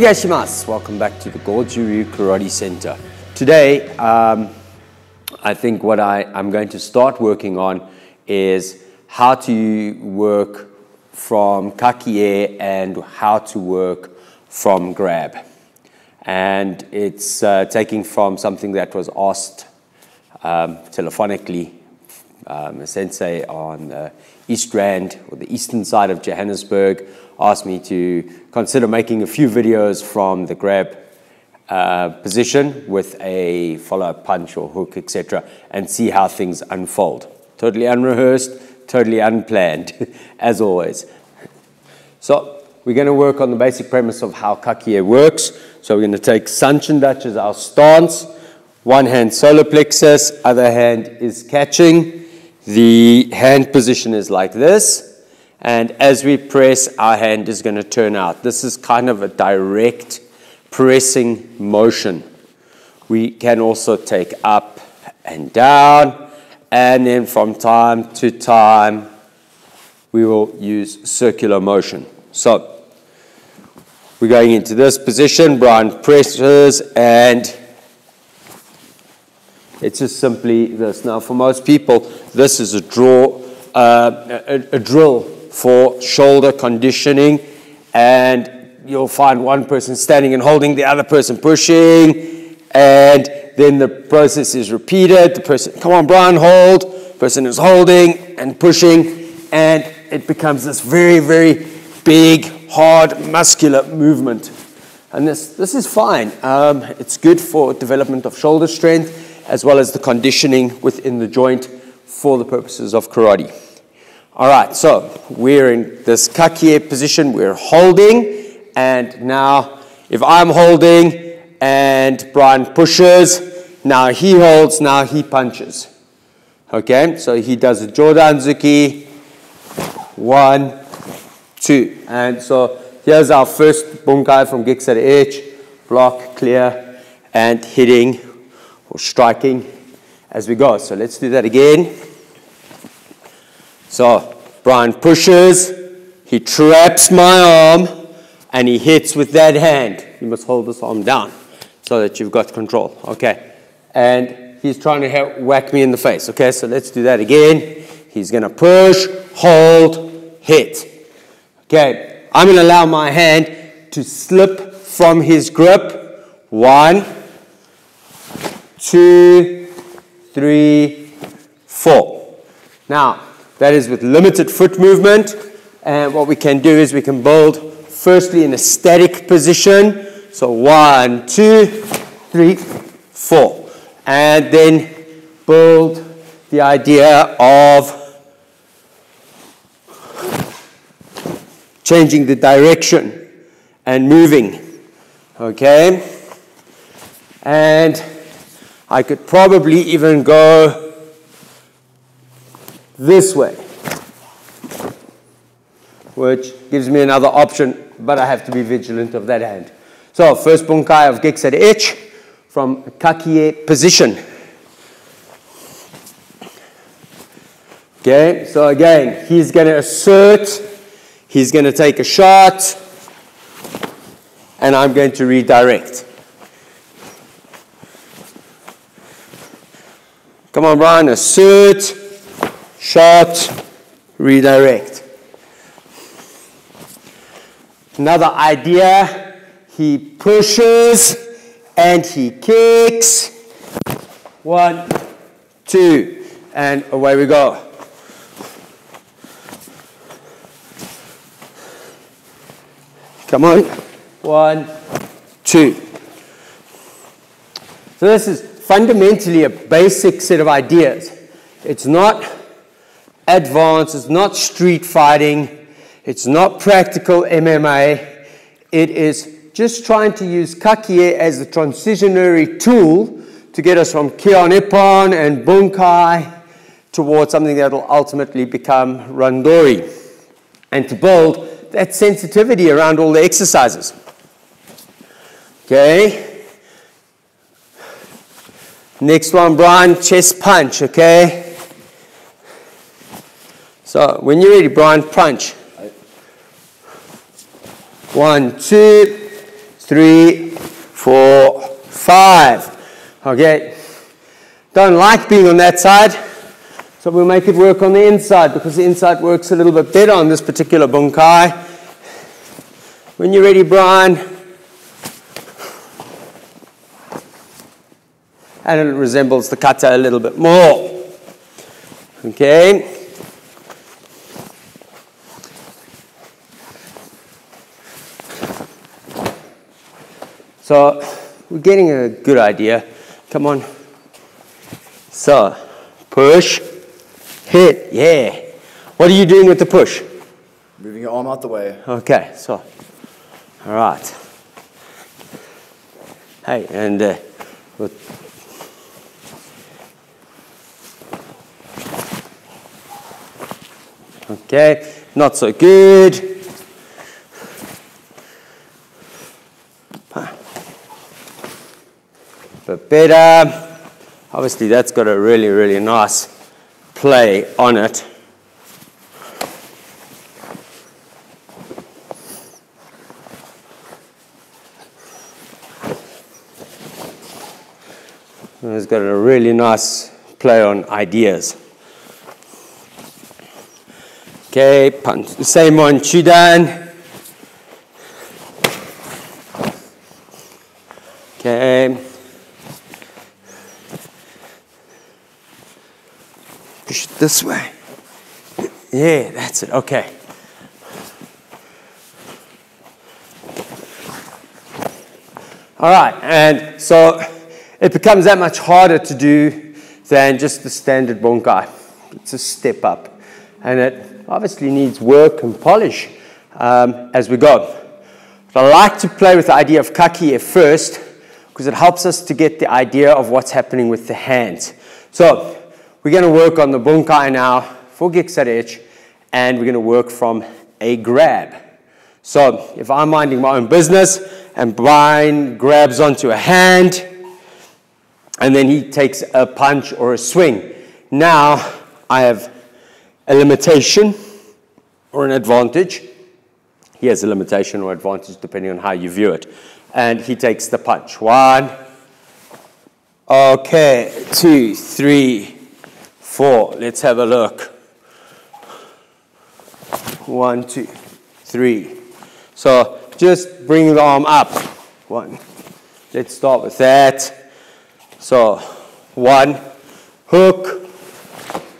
Arigashimasu. Welcome back to the Goju-Ryu Karate Center. Today, um, I think what I, I'm going to start working on is how to work from kakie and how to work from grab. And it's uh, taking from something that was asked um, telephonically. Um, sensei on the East Rand or the eastern side of Johannesburg asked me to consider making a few videos from the grab uh, position with a follow-up punch or hook, etc., and see how things unfold. Totally unrehearsed, totally unplanned, as always. So we're going to work on the basic premise of how kakie works. So we're going to take Sanchin dachi as our stance. One hand solar plexus, other hand is catching. The hand position is like this. And as we press, our hand is going to turn out. This is kind of a direct pressing motion. We can also take up and down, and then from time to time, we will use circular motion. So, we're going into this position, Brian presses, and it's just simply this. Now, for most people, this is a draw, uh, a, a drill for shoulder conditioning, and you'll find one person standing and holding, the other person pushing, and then the process is repeated. The person, come on, Brian, hold. Person is holding and pushing, and it becomes this very, very big, hard, muscular movement. And this, this is fine. Um, it's good for development of shoulder strength as well as the conditioning within the joint for the purposes of karate. All right, so we're in this kakie position, we're holding, and now if I'm holding and Brian pushes, now he holds, now he punches. Okay, so he does a Jodanzuki, one, two. And so here's our first bunkai from Gekisai Ichi, block, clear, and hitting or striking as we go. So let's do that again. So Brian pushes, he traps my arm, and he hits with that hand. You must hold this arm down so that you've got control. Okay. And he's trying to whack me in the face. Okay, so let's do that again. He's going to push, hold, hit. Okay, I'm going to allow my hand to slip from his grip. One, two, three, four. Now, that is with limited foot movement. And what we can do is we can build firstly in a static position. So one, two, three, four. And then build the idea of changing the direction and moving. Okay? And I could probably even go this way, which gives me another option, but I have to be vigilant of that hand. So first bunkai of Gekisai Ichi from kakie position. Okay, so again, he's going to assert, he's going to take a shot, and I'm going to redirect. Come on, Brian, assert, shot, redirect. Another idea, he pushes and he kicks. One, two, and away we go. Come on. One, two. So this is fundamentally a basic set of ideas. It's not advanced, it's not street fighting, it's not practical MMA. It is just trying to use kakie as a transitionary tool to get us from Kihon Ippon and Bunkai towards something that will ultimately become Randori and to build that sensitivity around all the exercises. Okay. Next one, Brian, chest punch, okay? So when you're ready, Brian, punch. One, two, three, four, five. Okay. Don't like being on that side, so we'll make it work on the inside because the inside works a little bit better on this particular bunkai. When you're ready, Brian. And it resembles the kata a little bit more. Okay. So we're getting a good idea. Come on. So push, hit, yeah. What are you doing with the push? Moving your arm out the way. Okay, so, all right. Hey, and uh, okay, not so good. But better. Obviously, that's got a really, really nice play on it. It's got a really nice play on ideas. Okay, punch. Same one, Chudan. Okay. Push it this way. Yeah, that's it. Okay. All right, and so it becomes that much harder to do than just the standard bunkai. It's a step up, and it obviously needs work and polish um, as we go. But I like to play with the idea of kakie at first because it helps us to get the idea of what's happening with the hands. So we're going to work on the bunkai now for Gekisai Ichi, and we're going to work from a grab. So if I'm minding my own business and Brian grabs onto a hand, and then he takes a punch or a swing. Now I have a limitation or an advantage. He has a limitation or advantage depending on how you view it. And he takes the punch. One, okay, two, three, four. Let's have a look. One, two, three. So just bring the arm up. One. Let's start with that. So one, hook,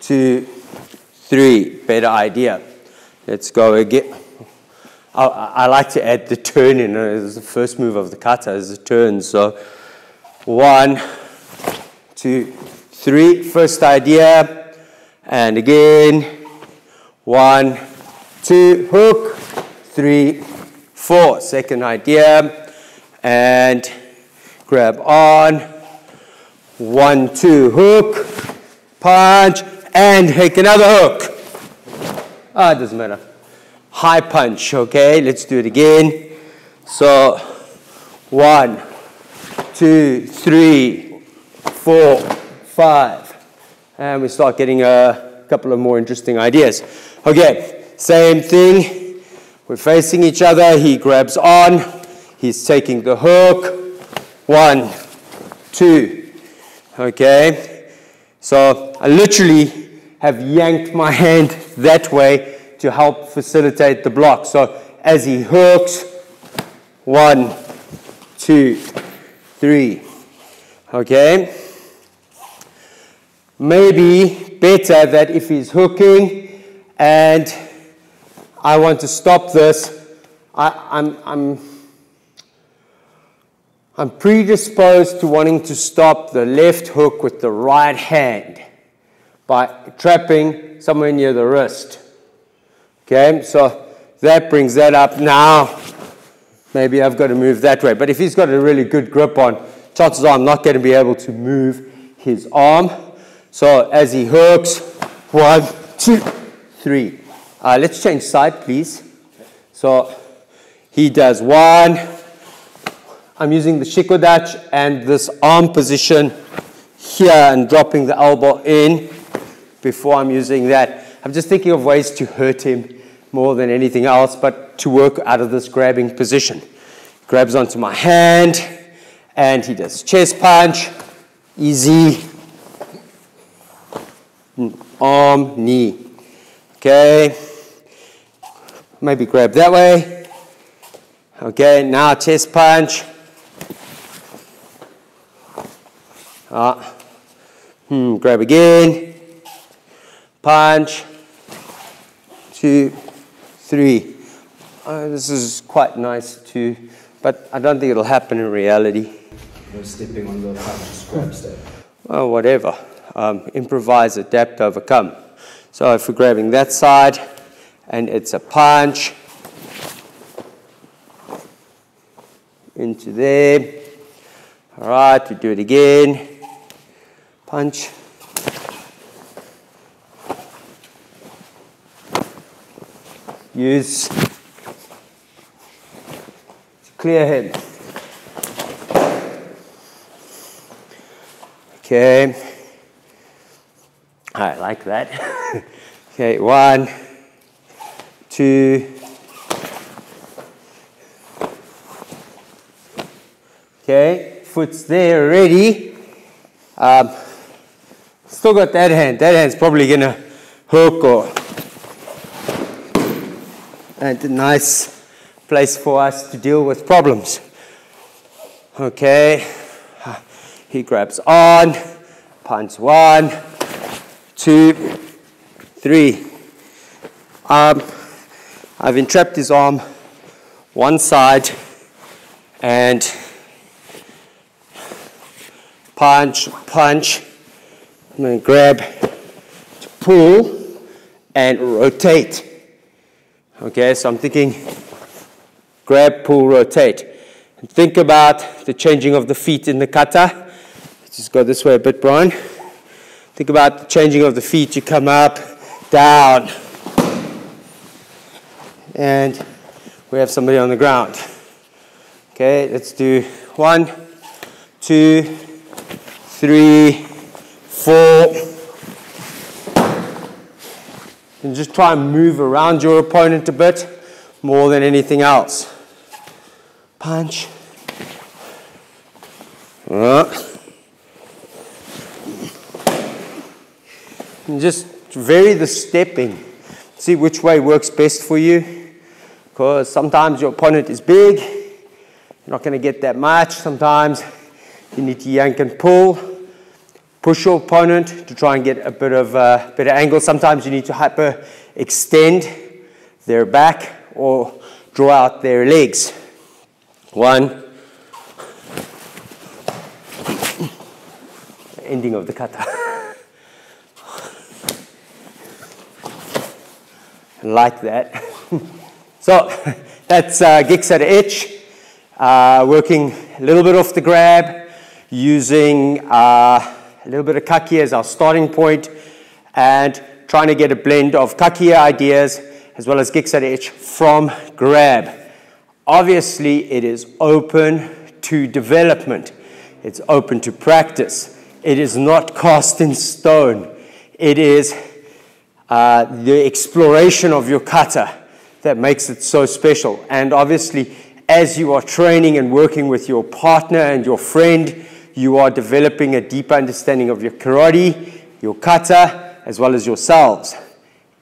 two, three. Better idea. Let's go again. I, I like to add the turn in. The first move of the kata is the turn. So one, two, three, first idea, and again, one, two, hook, three, four, second idea, and grab on, one, two, hook, punch, and take another hook. Ah, it doesn't matter. High punch, okay? Let's do it again. So, one, two, three, four, five. And we start getting a couple of more interesting ideas. Okay, same thing. We're facing each other. He grabs on. He's taking the hook. One, two. Okay. So I literally have yanked my hand that way to help facilitate the block. So as he hooks, one, two, three. Okay maybe better that if he's hooking and I want to stop this, I, I'm, I'm, I'm predisposed to wanting to stop the left hook with the right hand by trapping somewhere near the wrist. Okay, so that brings that up now. Maybe I've got to move that way. But if he's got a really good grip on, chances are I'm not going to be able to move his arm. So as he hooks, one, two, three. Uh, let's change side, please. So he does one. I'm using the shikodachi and this arm position here and dropping the elbow in before I'm using that. I'm just thinking of ways to hurt him more than anything else, but to work out of this grabbing position. grabs onto my hand, and he does chest punch, easy, arm, knee. Okay, maybe grab that way. Okay, now chest punch. Ah. Hmm, grab again. Punch. Two, three. Oh, this is quite nice too, but I don't think it'll happen in reality. No stepping on the punch, just grab step. Well, whatever. Um, improvise, adapt, overcome. So if we're grabbing that side and it's a punch into there. All right, we do it again. Punch. Use clear head. Okay. I like that. okay, one, two, okay, foot's there already. Um, still got that hand. That hand's probably gonna hook or and a nice place for us to deal with problems. Okay, he grabs on, punch one, two, three. Um, I've entrapped his arm one side and punch, punch. I'm going to grab, pull, and rotate. Okay, so I'm thinking grab, pull, rotate. And think about the changing of the feet in the kata. Let's just go this way a bit, Brian. Think about the changing of the feet. You come up, down, and we have somebody on the ground. Okay, let's do one, two, three, four. And just try and move around your opponent a bit more than anything else. Punch. Uh. And just vary the stepping. See which way works best for you. Because sometimes your opponent is big, you're not going to get that much. Sometimes you need to yank and pull. Push your opponent to try and get a bit of uh, better angle. Sometimes you need to hyper extend their back or draw out their legs. One. Ending of the kata. like that. so that's uh, Gekisai Ichi, uh, working a little bit off the grab, using uh, a little bit of kakie as our starting point, and trying to get a blend of kakie ideas as well as Ichi from grab. Obviously, it is open to development. It's open to practice. It is not cast in stone. It is uh, the exploration of your kata that makes it so special. And obviously, as you are training and working with your partner and your friend, you are developing a deeper understanding of your karate, your kata, as well as yourselves.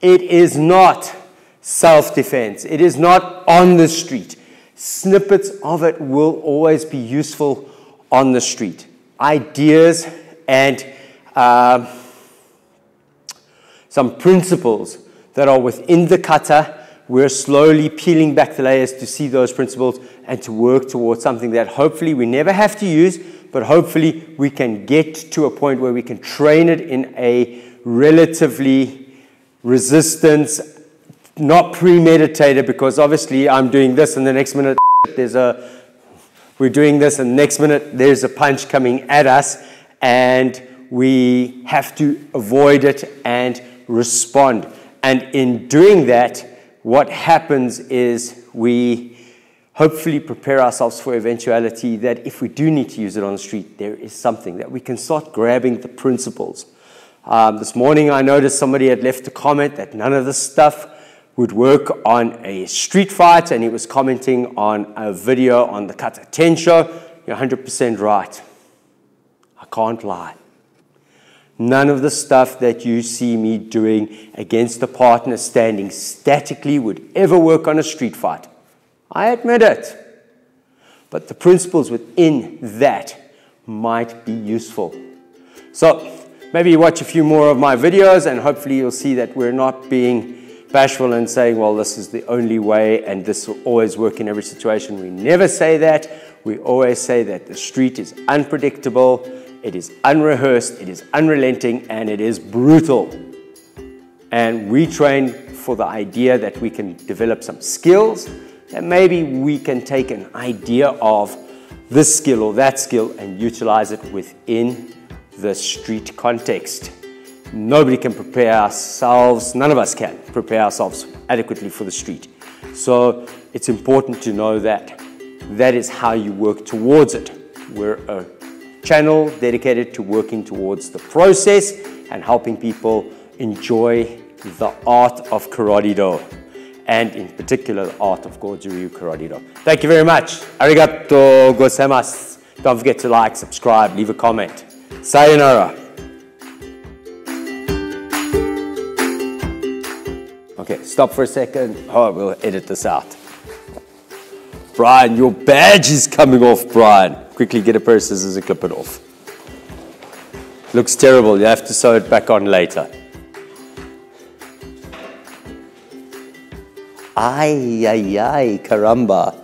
It is not self defense, it is not on the street. Snippets of it will always be useful on the street. Ideas and uh, some principles that are within the kata. We're slowly peeling back the layers to see those principles and to work towards something that hopefully we never have to use, but hopefully we can get to a point where we can train it in a relatively resistance, not premeditated, because obviously I'm doing this and the next minute there's a, we're doing this and next minute there's a punch coming at us and we have to avoid it and respond. And in doing that, what happens is we hopefully prepare ourselves for eventuality that if we do need to use it on the street, there is something that we can start grabbing the principles. Um, this morning, I noticed somebody had left a comment that none of this stuff would work on a street fight and he was commenting on a video on the Kata 10 show, you're 100% right. I can't lie. None of the stuff that you see me doing against a partner standing statically would ever work on a street fight. I admit it. But the principles within that might be useful. So maybe watch a few more of my videos and hopefully you'll see that we're not being bashful and saying, well, this is the only way and this will always work in every situation. We never say that. We always say that the street is unpredictable, it is unrehearsed, it is unrelenting, and it is brutal. And we train for the idea that we can develop some skills, that maybe we can take an idea of this skill or that skill and utilize it within the street context. Nobody can prepare ourselves, none of us can prepare ourselves adequately for the street. So it's important to know that that is how you work towards it. We're a channel dedicated to working towards the process and helping people enjoy the art of karate do and in particular art of Goju-Ryu Karate Do. Thank you very much. Arigato gozaimasu. Don't forget to like, subscribe, leave a comment. Sayonara. Okay, stop for a second. Oh, we'll edit this out. Brian, your badge is coming off, Brian. Quickly get a pair of scissors and clip it off. Looks terrible. You have to sew it back on later. Ay, ay, ay, caramba.